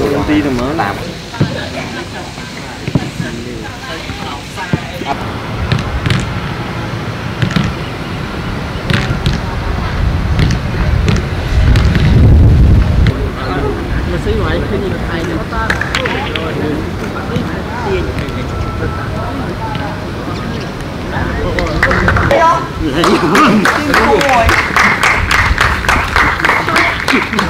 công ty rồi mới làm mình xí ngoại khi nhìn thầy nữa Cậu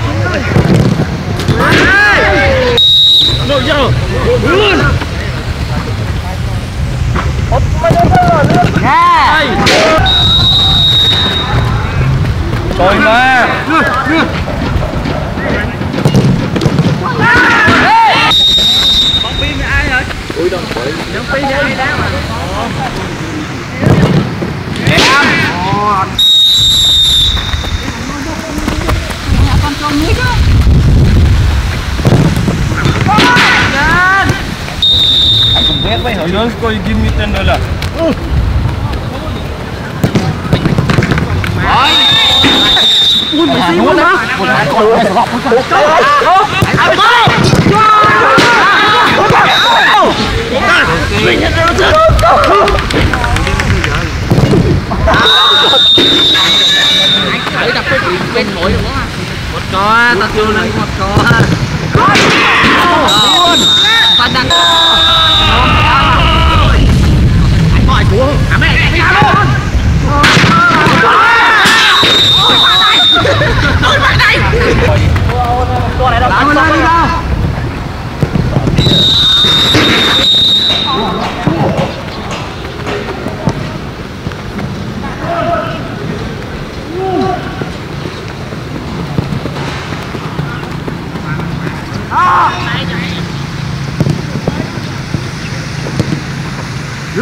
Rồi mà Anh cũng ghét với hả? You don't score, you give me ten dollar. Ui mày xí quá đó Một con một con đập cái bên một co tao chưa lấy một co อยกูทำไมไม่ทำตัวไหนเราตัวไหนเรา